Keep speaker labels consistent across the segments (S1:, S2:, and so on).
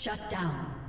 S1: Shut down.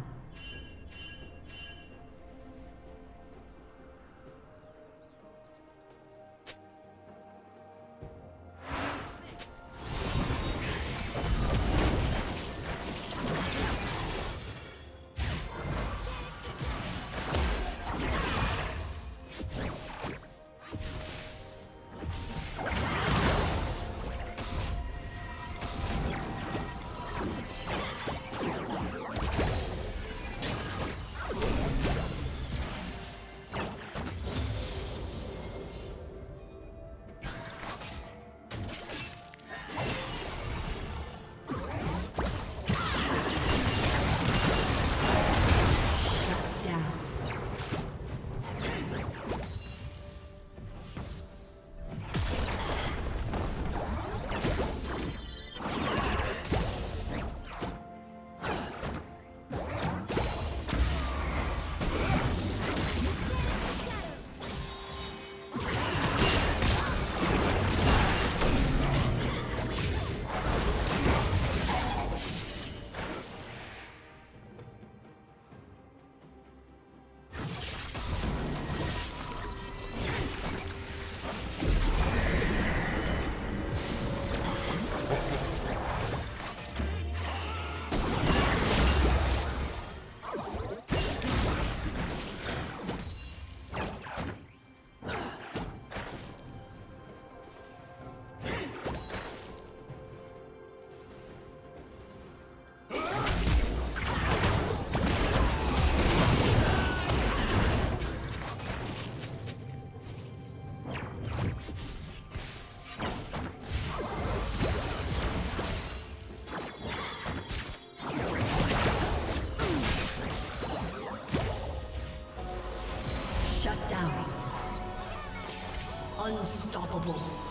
S1: Unstoppable.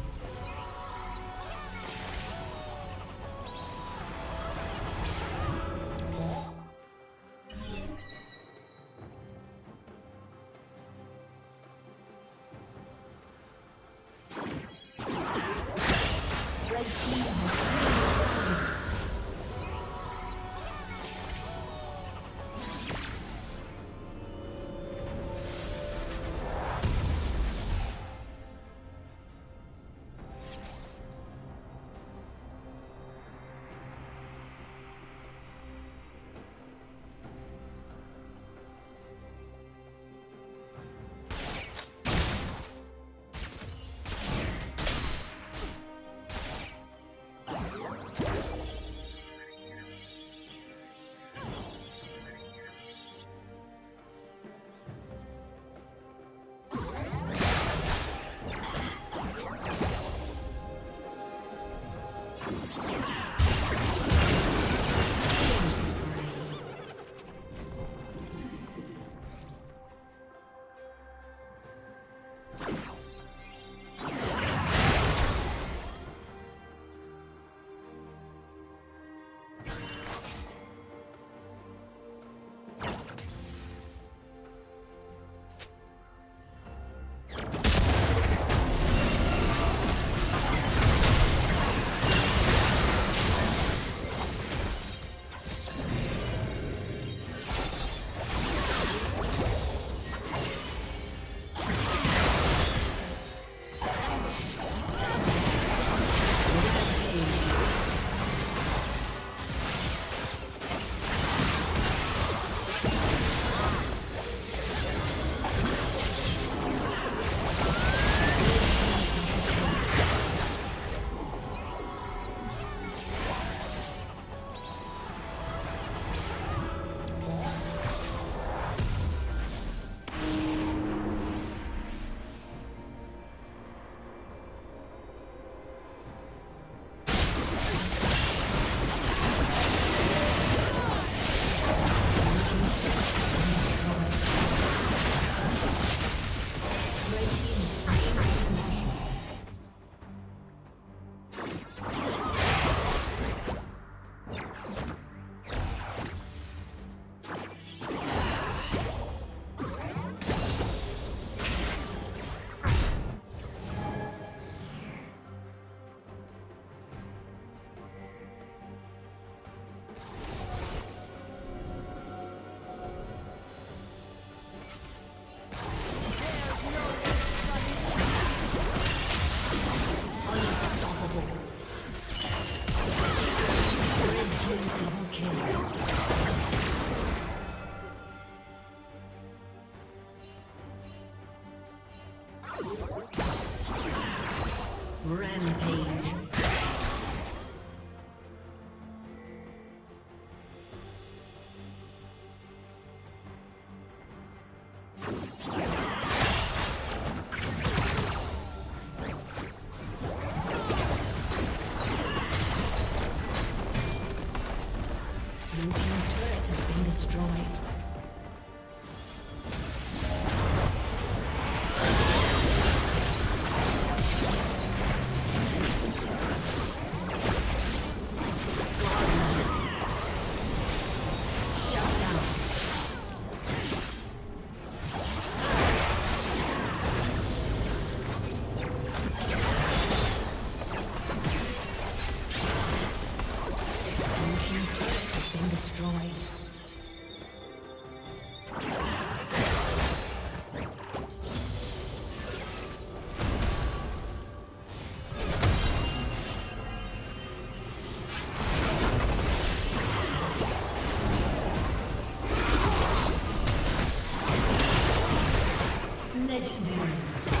S1: Legendary.